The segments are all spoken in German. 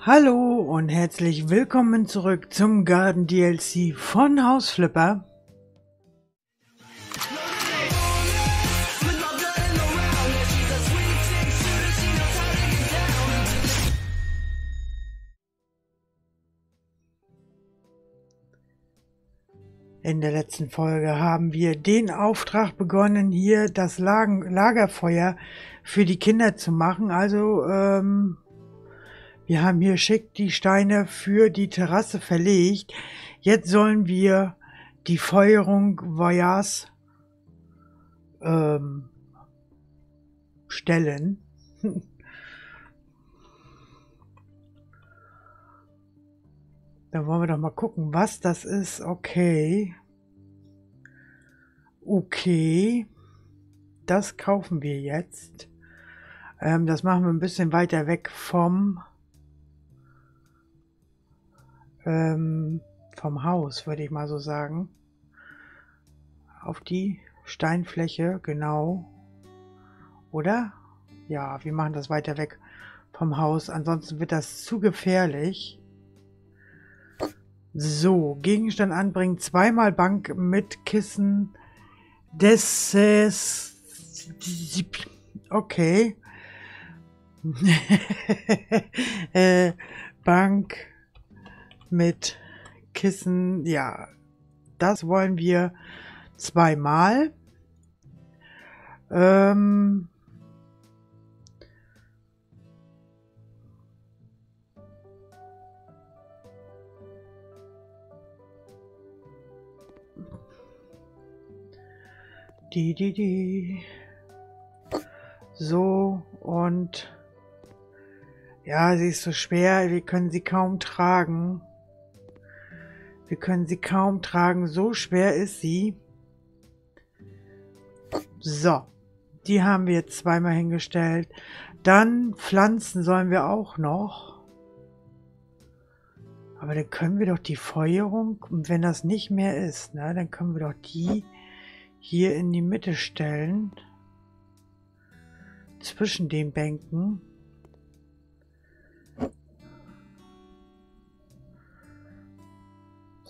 Hallo und herzlich willkommen zurück zum Garden DLC von Hausflipper. In der letzten Folge haben wir den Auftrag begonnen, hier das Lagerfeuer für die Kinder zu machen. Also ähm, wir haben hier schick die Steine für die Terrasse verlegt. Jetzt sollen wir die Feuerung Voyage ähm, stellen. Dann wollen wir doch mal gucken, was das ist. Okay. Okay. Das kaufen wir jetzt. Ähm, das machen wir ein bisschen weiter weg vom ähm, vom Haus, würde ich mal so sagen. Auf die Steinfläche, genau. Oder? Ja, wir machen das weiter weg vom Haus. Ansonsten wird das zu gefährlich. So, Gegenstand anbringen. Zweimal Bank mit Kissen. Das ist... Okay. äh, Bank mit Kissen. Ja, das wollen wir zweimal. Ähm, die, die, die. So und ja, sie ist so schwer, wir können sie kaum tragen. Wir können sie kaum tragen, so schwer ist sie. So, die haben wir jetzt zweimal hingestellt. Dann Pflanzen sollen wir auch noch. Aber dann können wir doch die Feuerung, wenn das nicht mehr ist, ne, dann können wir doch die hier in die Mitte stellen. Zwischen den Bänken.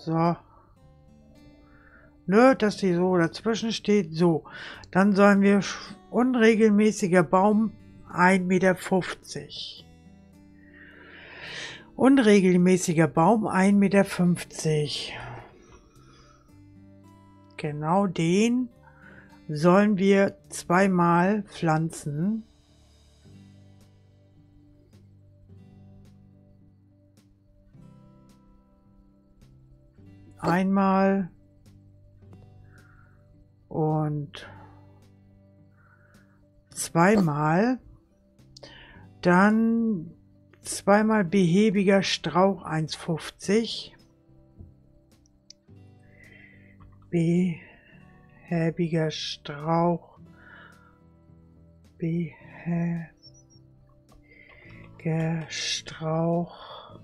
So. Nö, dass die so dazwischen steht. So. Dann sollen wir unregelmäßiger Baum 1,50 Meter. Unregelmäßiger Baum 1,50 Meter. Genau den sollen wir zweimal pflanzen. Einmal und zweimal. Dann zweimal behäbiger Strauch 1,50. Behäbiger Strauch. Behäbiger Strauch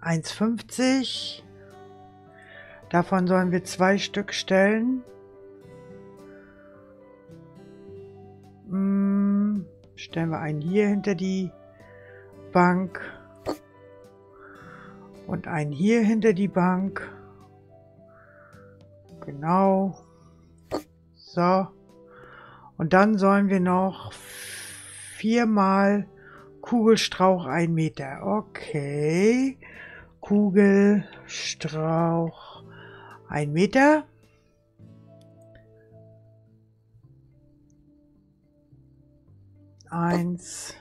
1,50. Davon sollen wir zwei Stück stellen. Hm, stellen wir einen hier hinter die Bank und einen hier hinter die Bank. Genau. So. Und dann sollen wir noch viermal Kugelstrauch ein Meter. Okay. Kugelstrauch ein Meter. Eins,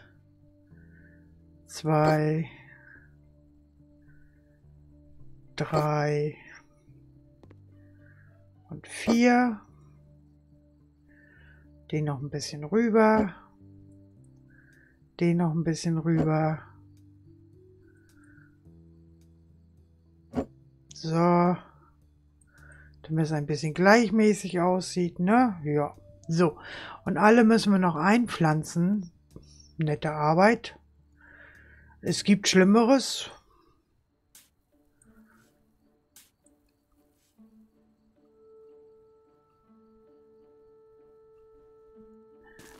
zwei, drei und vier. Den noch ein bisschen rüber. Den noch ein bisschen rüber. So damit es ein bisschen gleichmäßig aussieht, ne? Ja. So. Und alle müssen wir noch einpflanzen. Nette Arbeit. Es gibt Schlimmeres.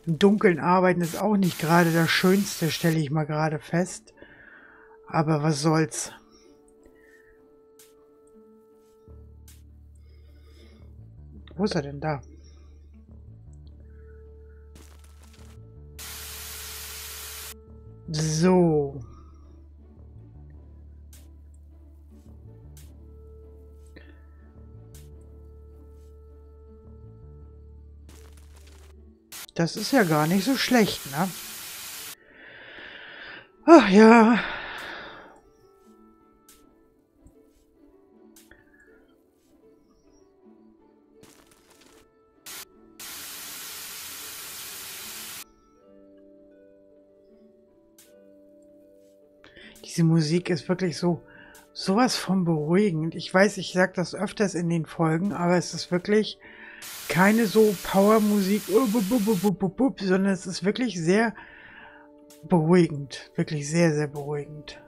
Im Dunkeln arbeiten ist auch nicht gerade das Schönste, stelle ich mal gerade fest. Aber was soll's. Wo ist er denn da? So. Das ist ja gar nicht so schlecht, ne? Ach ja. Diese Musik ist wirklich so sowas von beruhigend. Ich weiß, ich sage das öfters in den Folgen, aber es ist wirklich keine so Powermusik, sondern es ist wirklich sehr beruhigend. Wirklich sehr, sehr beruhigend.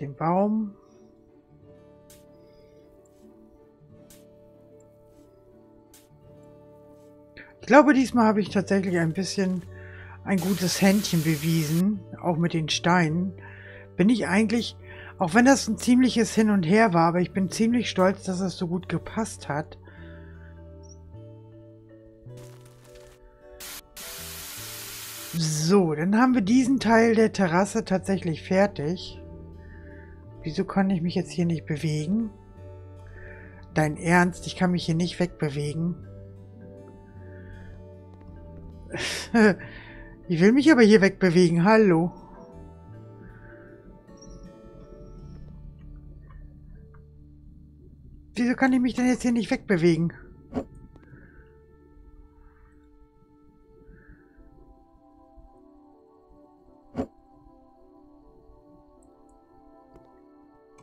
Den Baum. Glaube, diesmal habe ich tatsächlich ein bisschen ein gutes Händchen bewiesen, auch mit den Steinen. Bin ich eigentlich, auch wenn das ein ziemliches Hin und Her war, aber ich bin ziemlich stolz, dass das so gut gepasst hat. So, dann haben wir diesen Teil der Terrasse tatsächlich fertig. Wieso kann ich mich jetzt hier nicht bewegen? Dein Ernst, ich kann mich hier nicht wegbewegen. Ich will mich aber hier wegbewegen. Hallo. Wieso kann ich mich denn jetzt hier nicht wegbewegen?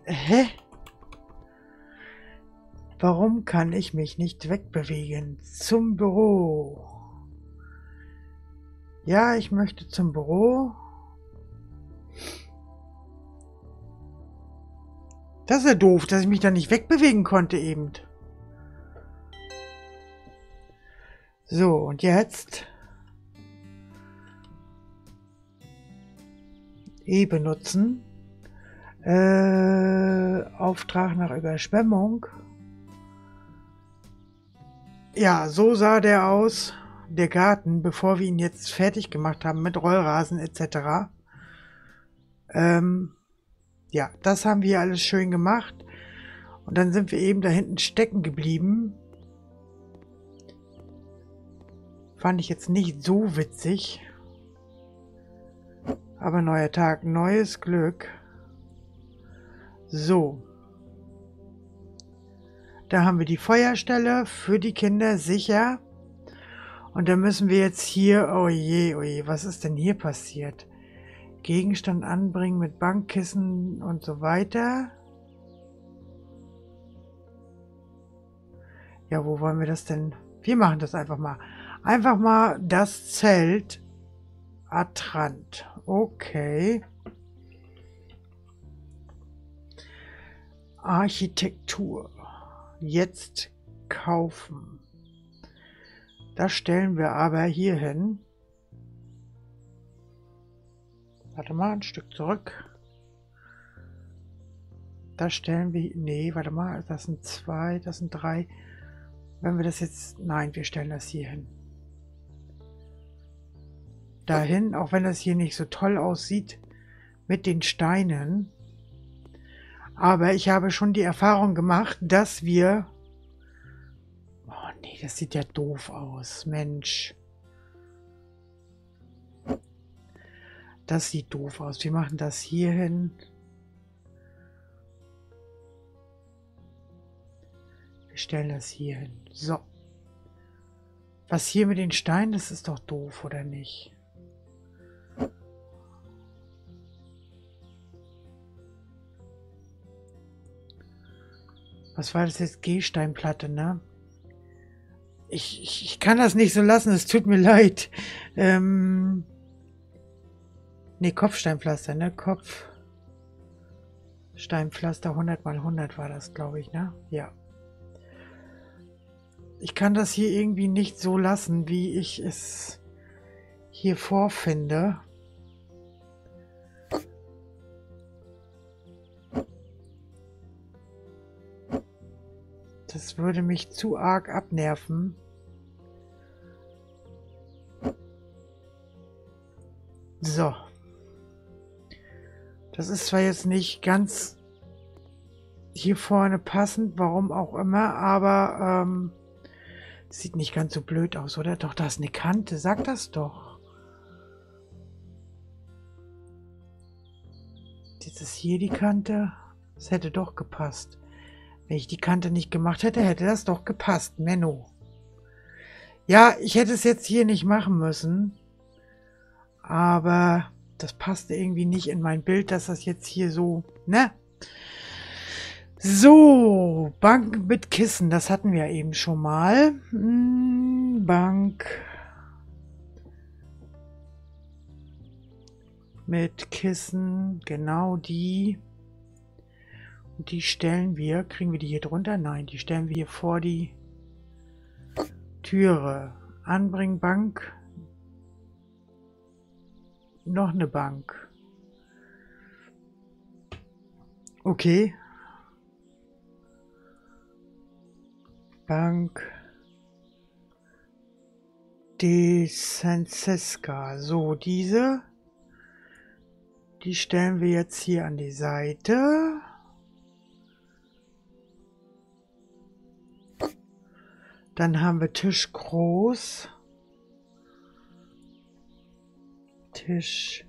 Hä? Warum kann ich mich nicht wegbewegen? Zum Büro. Ja, ich möchte zum Büro. Das ist ja doof, dass ich mich da nicht wegbewegen konnte eben. So, und jetzt E benutzen. Äh, Auftrag nach Überschwemmung. Ja, so sah der aus der Garten, bevor wir ihn jetzt fertig gemacht haben mit Rollrasen etc. Ähm, ja, das haben wir alles schön gemacht. Und dann sind wir eben da hinten stecken geblieben. Fand ich jetzt nicht so witzig. Aber neuer Tag, neues Glück. So. Da haben wir die Feuerstelle für die Kinder sicher. Und dann müssen wir jetzt hier, oh je, oh je, was ist denn hier passiert? Gegenstand anbringen mit Bankkissen und so weiter. Ja, wo wollen wir das denn? Wir machen das einfach mal. Einfach mal das Zelt Atrant. Okay. Architektur. Jetzt kaufen. Das stellen wir aber hier hin. Warte mal, ein Stück zurück. Das stellen wir... Nee, warte mal, das sind zwei, das sind drei. Wenn wir das jetzt... Nein, wir stellen das hier hin. Dahin, auch wenn das hier nicht so toll aussieht mit den Steinen. Aber ich habe schon die Erfahrung gemacht, dass wir Nee, das sieht ja doof aus. Mensch. Das sieht doof aus. Wir machen das hier hin. Wir stellen das hier hin. So. Was hier mit den Steinen, das ist doch doof, oder nicht? Was war das jetzt? G-Steinplatte, ne? Ich, ich, ich kann das nicht so lassen, es tut mir leid. Ähm, ne, Kopfsteinpflaster, ne? Kopfsteinpflaster 100 mal 100 war das, glaube ich, ne? Ja. ich kann das hier irgendwie nicht so lassen, wie ich es hier vorfinde. Würde mich zu arg abnerven. So. Das ist zwar jetzt nicht ganz hier vorne passend, warum auch immer, aber ähm, sieht nicht ganz so blöd aus, oder? Doch, da ist eine Kante, sag das doch. Jetzt ist hier die Kante. Das hätte doch gepasst. Wenn ich die Kante nicht gemacht hätte, hätte das doch gepasst. Menno. Ja, ich hätte es jetzt hier nicht machen müssen. Aber das passte irgendwie nicht in mein Bild, dass das jetzt hier so, ne? So, Bank mit Kissen, das hatten wir eben schon mal. Hm, Bank mit Kissen, genau die. Die stellen wir, kriegen wir die hier drunter? Nein, die stellen wir hier vor die Türe. Anbringbank. Noch eine Bank. Okay. Bank de Francesca. So, diese, die stellen wir jetzt hier an die Seite. Dann haben wir Tisch groß. Tisch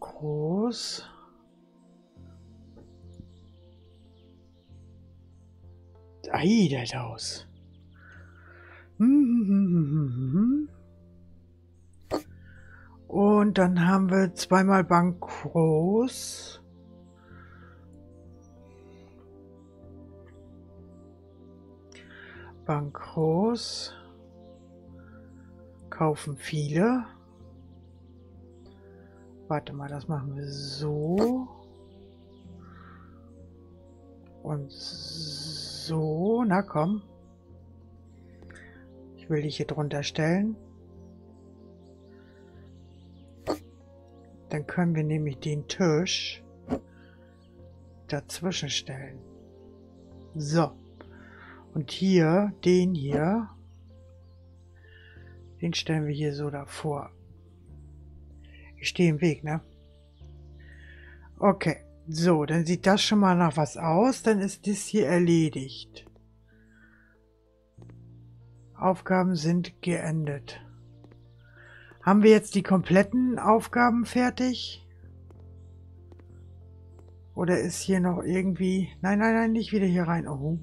groß. Ei, sieht aus. Und dann haben wir zweimal Bank groß. Bank groß. Kaufen viele. Warte mal, das machen wir so. Und so. Na komm. Ich will dich hier drunter stellen. Dann können wir nämlich den Tisch dazwischen stellen. So. Und hier, den hier, den stellen wir hier so davor. Ich stehe im Weg, ne? Okay, so, dann sieht das schon mal nach was aus. Dann ist das hier erledigt. Aufgaben sind geendet. Haben wir jetzt die kompletten Aufgaben fertig? Oder ist hier noch irgendwie... Nein, nein, nein, nicht wieder hier rein. Oh.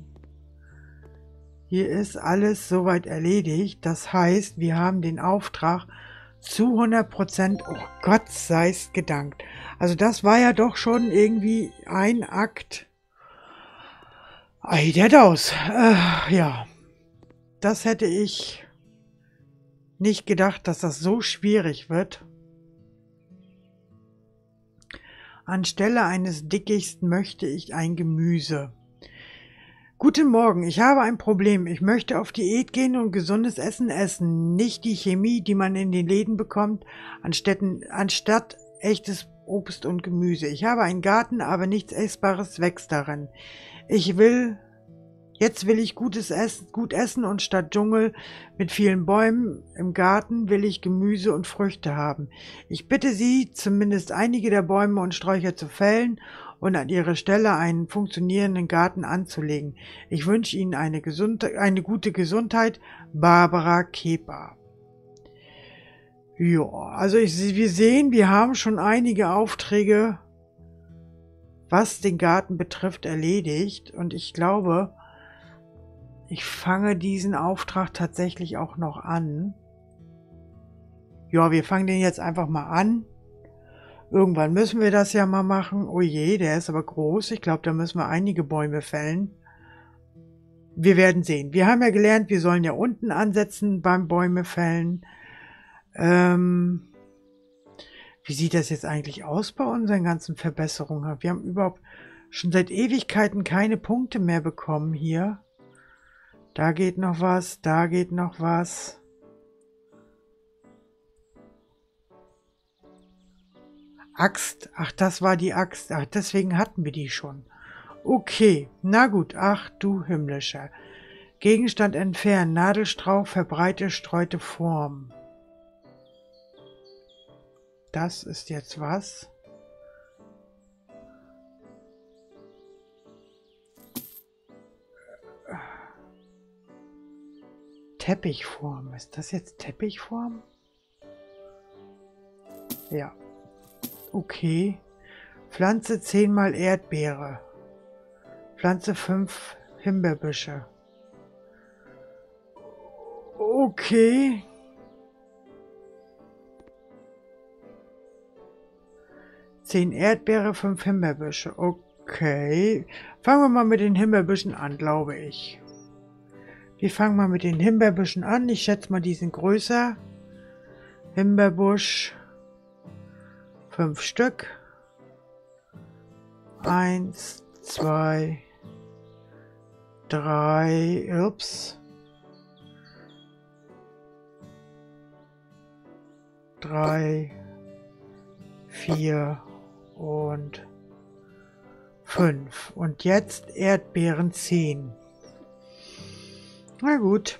Hier ist alles soweit erledigt. Das heißt, wir haben den Auftrag zu 100 Prozent, oh Gott sei es gedankt. Also das war ja doch schon irgendwie ein Akt. Ei, der aus. Äh, ja, das hätte ich nicht gedacht, dass das so schwierig wird. Anstelle eines Dickichts möchte ich ein Gemüse. Guten Morgen, ich habe ein Problem. Ich möchte auf Diät gehen und gesundes Essen essen. Nicht die Chemie, die man in den Läden bekommt, anstatt, anstatt echtes Obst und Gemüse. Ich habe einen Garten, aber nichts Essbares wächst darin. Ich will, jetzt will ich gutes Essen, gut essen und statt Dschungel mit vielen Bäumen im Garten will ich Gemüse und Früchte haben. Ich bitte Sie, zumindest einige der Bäume und Sträucher zu fällen und an ihre Stelle einen funktionierenden Garten anzulegen. Ich wünsche Ihnen eine, gesunde, eine gute Gesundheit, Barbara Kepa. Ja, also ich, wir sehen, wir haben schon einige Aufträge, was den Garten betrifft, erledigt. Und ich glaube, ich fange diesen Auftrag tatsächlich auch noch an. Ja, wir fangen den jetzt einfach mal an. Irgendwann müssen wir das ja mal machen. Oh je, der ist aber groß. Ich glaube, da müssen wir einige Bäume fällen. Wir werden sehen. Wir haben ja gelernt, wir sollen ja unten ansetzen beim Bäume fällen. Ähm, wie sieht das jetzt eigentlich aus bei unseren ganzen Verbesserungen? Wir haben überhaupt schon seit Ewigkeiten keine Punkte mehr bekommen hier. Da geht noch was, da geht noch was. Axt. Ach, das war die Axt. Ach, deswegen hatten wir die schon. Okay, na gut. Ach du himmlischer. Gegenstand entfernen. Nadelstrauch verbreite streute Form. Das ist jetzt was? Teppichform. Ist das jetzt Teppichform? Ja. Okay. Pflanze zehnmal Erdbeere. Pflanze fünf Himbeerbüsche. Okay. Zehn Erdbeere, fünf Himbeerbüsche. Okay. Fangen wir mal mit den Himbeerbüschen an, glaube ich. Wir fangen mal mit den Himbeerbüschen an. Ich schätze mal, die sind größer. Himbeerbusch. Fünf Stück. Eins, zwei, drei, ups. Drei, vier und fünf. Und jetzt Erdbeeren zehn. Na gut.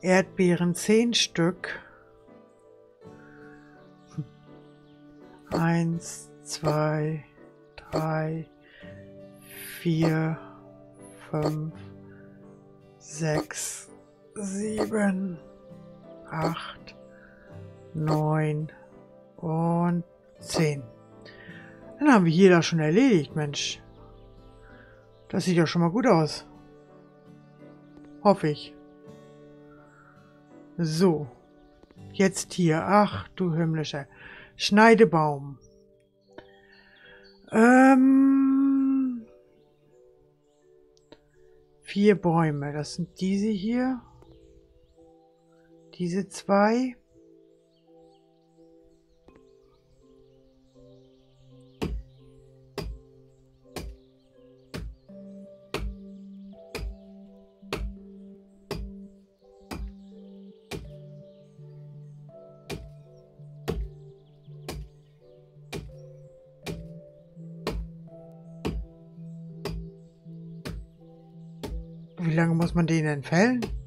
Erdbeeren zehn Stück. Eins, zwei, drei, vier, fünf, sechs, sieben, acht, neun und zehn. Dann haben wir hier das schon erledigt, Mensch. Das sieht ja schon mal gut aus. Hoffe ich. So. Jetzt hier. Ach, du himmlischer. Schneidebaum. Ähm. Vier Bäume. Das sind diese hier. Diese zwei. Muss man den entfällen?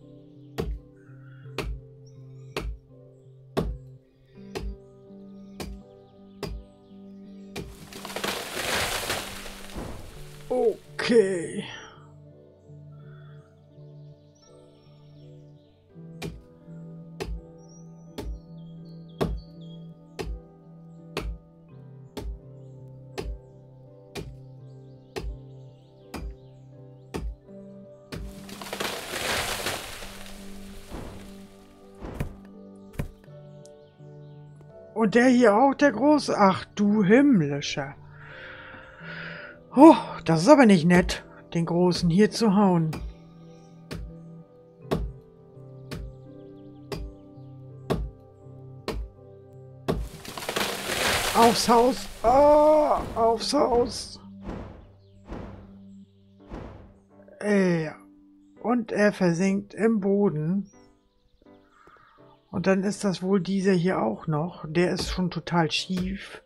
Und der hier auch, der Große? Ach du himmlischer. Oh, das ist aber nicht nett, den Großen hier zu hauen. Aufs Haus. Oh, aufs Haus. Ja. Und er versinkt im Boden. Und dann ist das wohl dieser hier auch noch. Der ist schon total schief.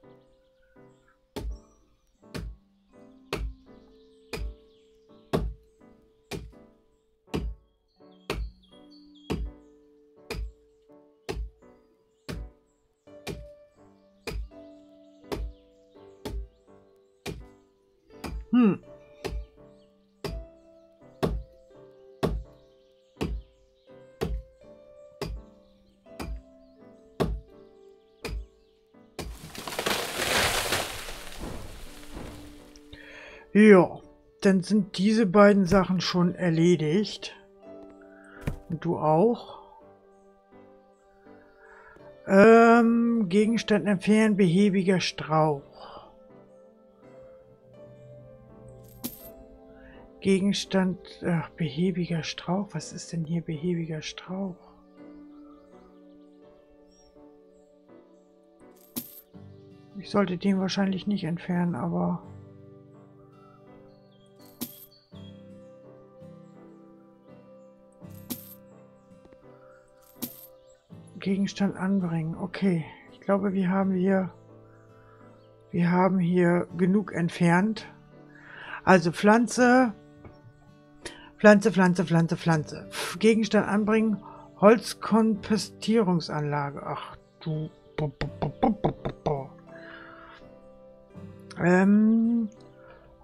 Hm. Ja, dann sind diese beiden Sachen schon erledigt. Und du auch. Ähm, Gegenstand entfernen, behäbiger Strauch. Gegenstand, ach, behäbiger Strauch. Was ist denn hier behäbiger Strauch? Ich sollte den wahrscheinlich nicht entfernen, aber... Gegenstand anbringen. Okay, ich glaube, wir haben hier, wir haben hier genug entfernt. Also Pflanze, Pflanze, Pflanze, Pflanze, Pflanze. Gegenstand anbringen, Holzkompostierungsanlage. Ach du. Ähm,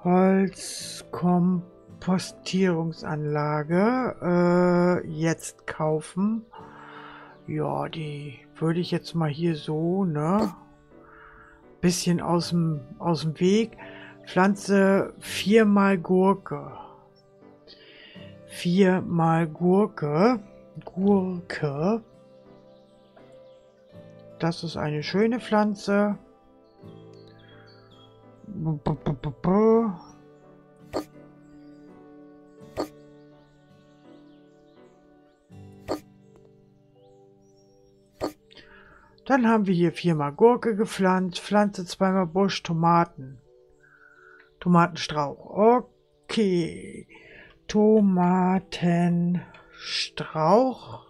Holzkompostierungsanlage äh, jetzt kaufen. Ja, die würde ich jetzt mal hier so, ne? Bisschen aus dem, aus dem Weg. Pflanze viermal Gurke. Viermal Gurke. Gurke. Das ist eine schöne Pflanze. Dann haben wir hier viermal Gurke gepflanzt, Pflanze zweimal Busch, Tomaten. Tomatenstrauch. Okay. Tomatenstrauch.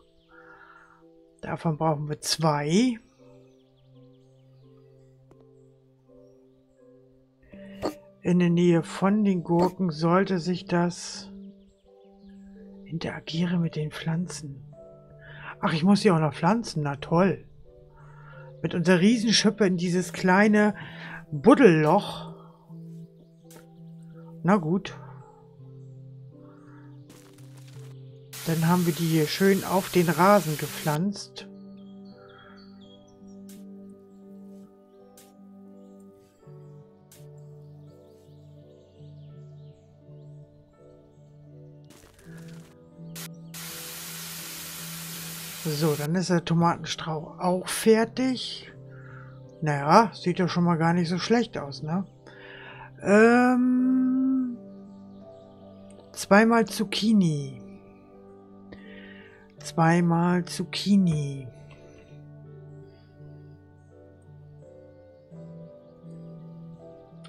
Davon brauchen wir zwei. In der Nähe von den Gurken sollte sich das interagiere mit den Pflanzen. Ach, ich muss hier auch noch pflanzen. Na toll. Mit unserer Riesenschippe in dieses kleine Buddelloch. Na gut. Dann haben wir die hier schön auf den Rasen gepflanzt. So, dann ist der Tomatenstrauch auch fertig. Naja, sieht ja schon mal gar nicht so schlecht aus, ne? Ähm, zweimal Zucchini. Zweimal Zucchini.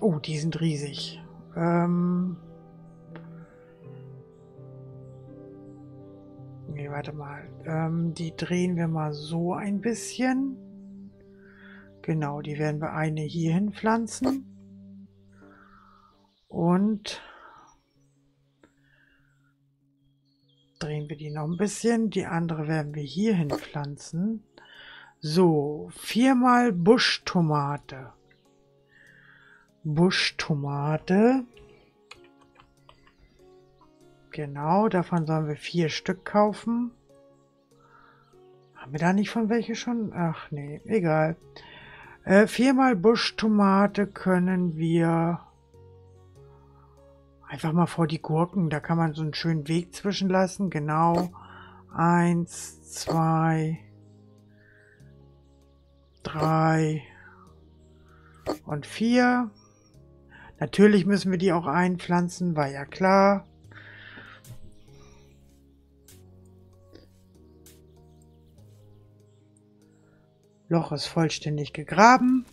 Oh, die sind riesig. Ähm, warte mal. Ähm, die drehen wir mal so ein bisschen. Genau, die werden wir eine hier hin pflanzen. Und drehen wir die noch ein bisschen. Die andere werden wir hier hin pflanzen. So, viermal Buschtomate. Buschtomate. Genau, davon sollen wir vier Stück kaufen. Haben wir da nicht von welche schon? Ach nee, egal. Äh, viermal Buschtomate können wir einfach mal vor die Gurken. Da kann man so einen schönen Weg zwischenlassen. Genau. Eins, zwei, drei und vier. Natürlich müssen wir die auch einpflanzen, war ja klar. Loch ist vollständig gegraben.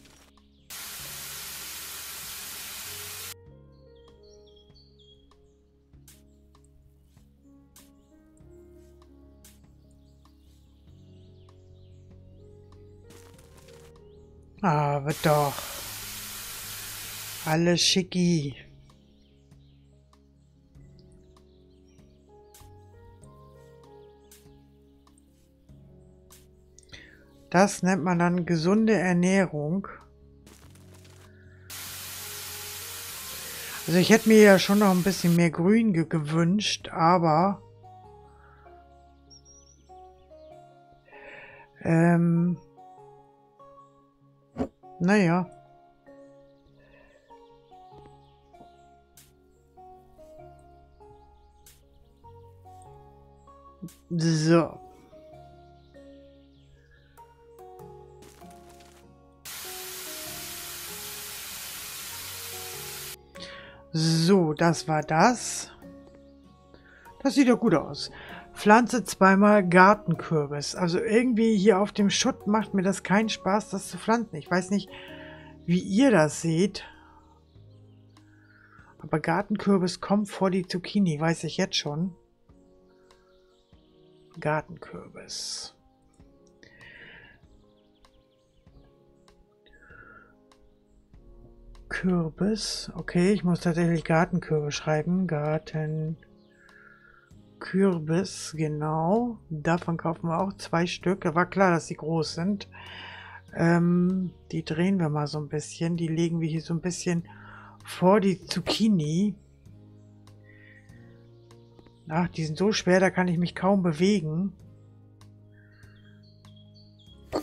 Aber doch. Alles schicki. Das nennt man dann gesunde Ernährung. Also ich hätte mir ja schon noch ein bisschen mehr Grün ge gewünscht, aber... Ähm... Naja. So. So, das war das. Das sieht ja gut aus. Pflanze zweimal Gartenkürbis. Also irgendwie hier auf dem Schutt macht mir das keinen Spaß, das zu pflanzen. Ich weiß nicht, wie ihr das seht. Aber Gartenkürbis kommt vor die Zucchini, weiß ich jetzt schon. Gartenkürbis. Kürbis. Okay, ich muss tatsächlich Gartenkürbis schreiben. Gartenkürbis, genau. Davon kaufen wir auch zwei Stück. War klar, dass sie groß sind. Ähm, die drehen wir mal so ein bisschen. Die legen wir hier so ein bisschen vor die Zucchini. Ach, die sind so schwer, da kann ich mich kaum bewegen.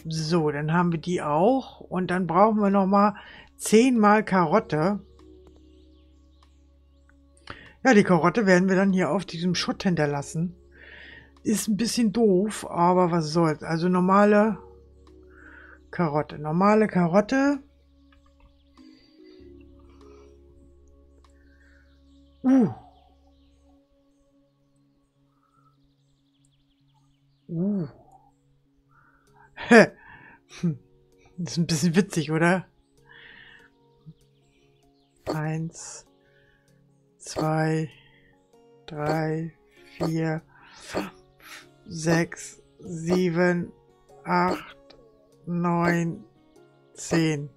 So, dann haben wir die auch. Und dann brauchen wir nochmal zehnmal Karotte. Ja, die Karotte werden wir dann hier auf diesem Schutt hinterlassen. Ist ein bisschen doof, aber was soll's. Also normale Karotte. Normale Karotte. Uh. Uh. das ist ein bisschen witzig, oder? Eins, zwei, drei, vier, sechs, sieben, acht, neun, zehn.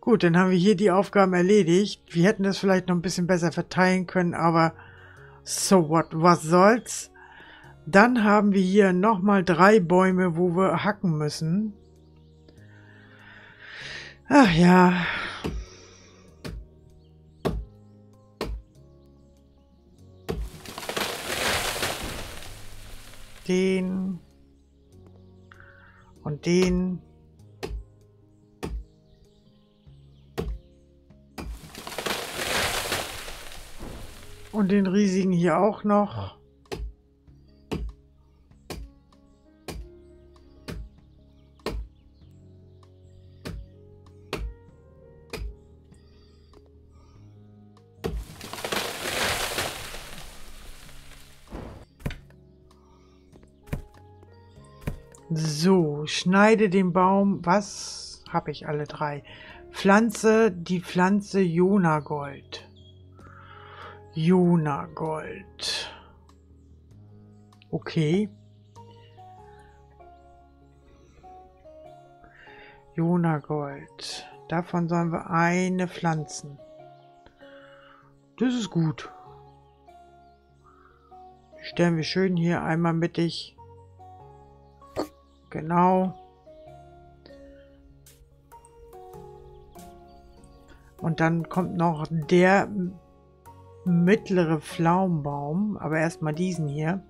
Gut, dann haben wir hier die Aufgaben erledigt. Wir hätten das vielleicht noch ein bisschen besser verteilen können, aber so what, was soll's. Dann haben wir hier nochmal drei Bäume, wo wir hacken müssen. Ach ja. Den. Und den. Und den riesigen hier auch noch. Schneide den Baum. Was habe ich alle drei? Pflanze die Pflanze Jonagold. Jonagold. Okay. Jonagold. Davon sollen wir eine pflanzen. Das ist gut. Stellen wir schön hier einmal mittig Genau. Und dann kommt noch der mittlere Pflaumenbaum, aber erstmal diesen hier.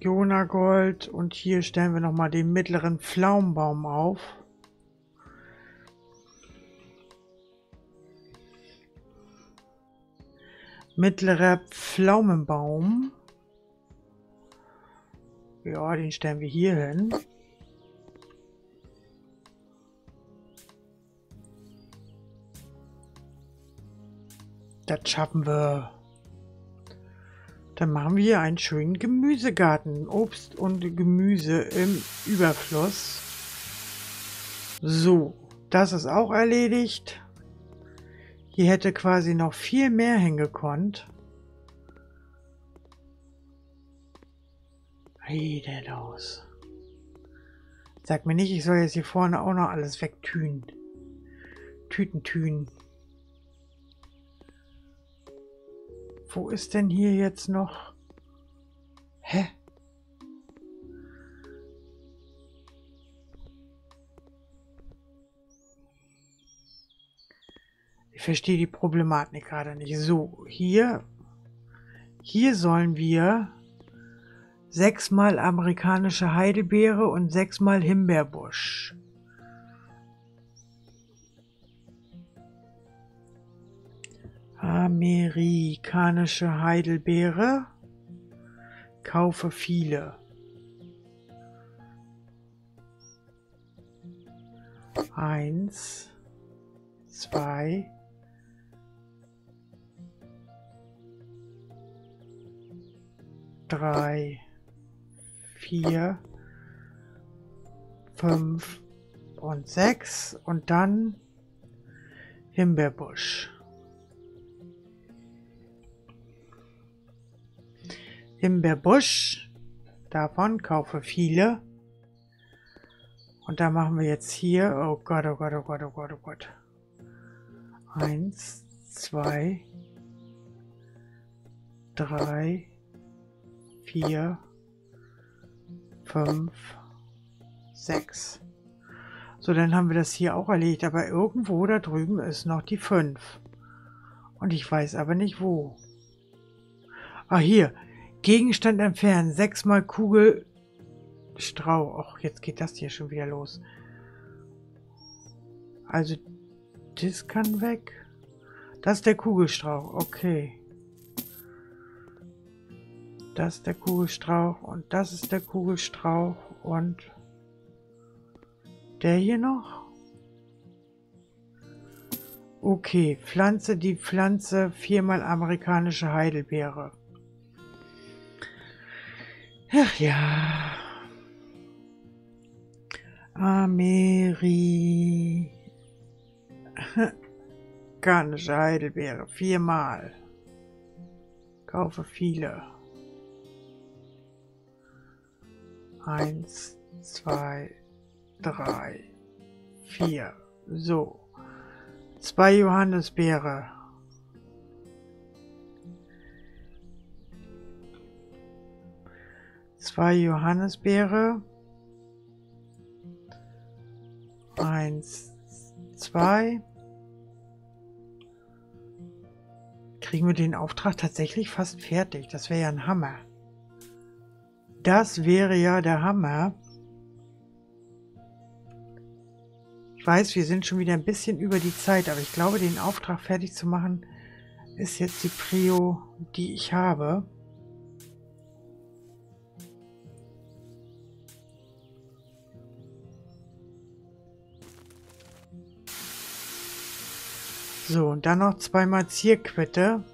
Jonagold und hier stellen wir nochmal den mittleren Pflaumenbaum auf. Mittlerer Pflaumenbaum. Ja, den stellen wir hier hin. Das schaffen wir. Dann machen wir einen schönen Gemüsegarten. Obst und Gemüse im Überfluss. So, das ist auch erledigt. Hier hätte quasi noch viel mehr hingekonnt. Rede los. Sag mir nicht, ich soll jetzt hier vorne auch noch alles wegtünen. Tütentünen. Wo ist denn hier jetzt noch... Hä? Verstehe die Problematik gerade nicht. So, hier, hier sollen wir sechsmal amerikanische Heidelbeere und sechsmal Himbeerbusch. Amerikanische Heidelbeere. Kaufe viele. Eins, zwei, drei, vier, fünf und sechs und dann Himbeerbusch. Himbeerbusch. Davon kaufe viele. Und da machen wir jetzt hier, oh Gott, oh Gott, oh Gott, oh Gott, oh Gott. Eins, zwei, drei, vier, fünf, sechs. So, dann haben wir das hier auch erledigt. Aber irgendwo da drüben ist noch die fünf. Und ich weiß aber nicht wo. Ah, hier. Gegenstand entfernen. Sechsmal Kugel Strauch. Och, jetzt geht das hier schon wieder los. Also, das kann weg. Das ist der Kugelstrauch. Okay. Das ist der Kugelstrauch und das ist der Kugelstrauch und der hier noch. Okay, Pflanze die Pflanze viermal amerikanische Heidelbeere. Ach ja. Ameri. Garnische Heidelbeere. Viermal. Kaufe viele. Eins, zwei, drei, vier. So. Zwei Johannisbeere. Zwei Johannisbeere. Eins, zwei. Kriegen wir den Auftrag tatsächlich fast fertig. Das wäre ja ein Hammer. Das wäre ja der Hammer. Ich weiß, wir sind schon wieder ein bisschen über die Zeit, aber ich glaube, den Auftrag fertig zu machen, ist jetzt die Prio, die ich habe. So, und dann noch zweimal Zierquitte.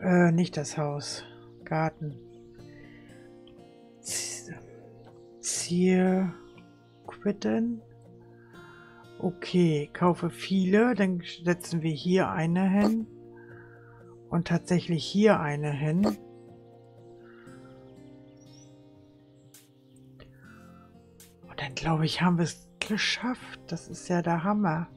Äh, nicht das Haus. Garten. Zierquitten. Okay, kaufe viele. Dann setzen wir hier eine hin. Und tatsächlich hier eine hin. Und dann glaube ich, haben wir es geschafft. Das ist ja der Hammer.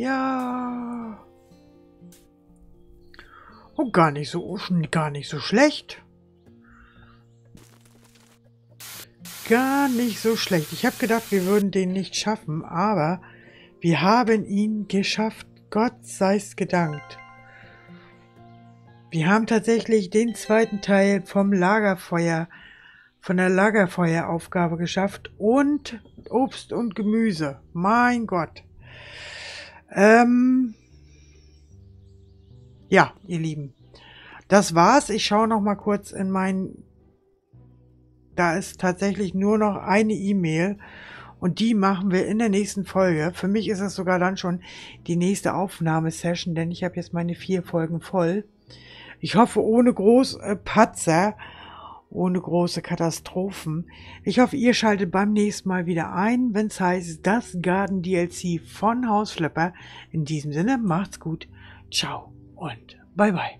Ja. Oh, gar nicht so, gar nicht so schlecht. Gar nicht so schlecht. Ich habe gedacht, wir würden den nicht schaffen, aber wir haben ihn geschafft. Gott sei's gedankt. Wir haben tatsächlich den zweiten Teil vom Lagerfeuer, von der Lagerfeueraufgabe geschafft und Obst und Gemüse. Mein Gott. Ähm, ja, ihr Lieben. Das war's. Ich schaue noch mal kurz in mein... Da ist tatsächlich nur noch eine E-Mail und die machen wir in der nächsten Folge. Für mich ist es sogar dann schon die nächste Aufnahmesession, denn ich habe jetzt meine vier Folgen voll. Ich hoffe ohne groß äh, Patzer ohne große Katastrophen. Ich hoffe, ihr schaltet beim nächsten Mal wieder ein, wenn es heißt, das Garden DLC von Hausflipper. In diesem Sinne, macht's gut, ciao und bye bye.